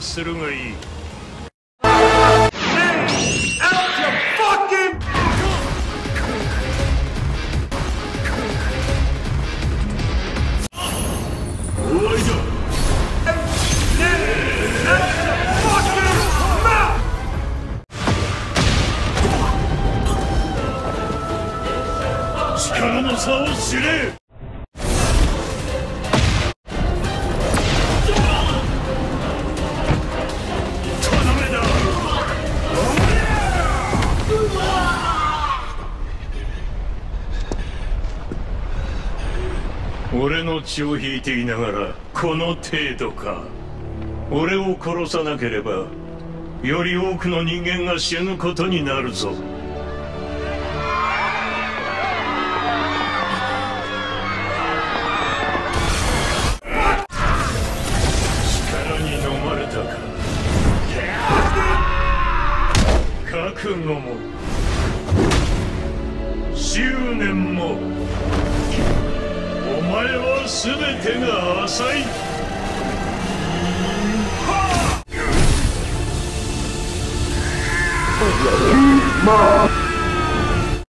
するがいい。力の差を知れ。俺の血を引いていながらこの程度か。俺を殺さなければより多くの人間が死ぬことになるぞ。力に飲まれたか。覚悟も。執念も。前は全てが浅い。まあ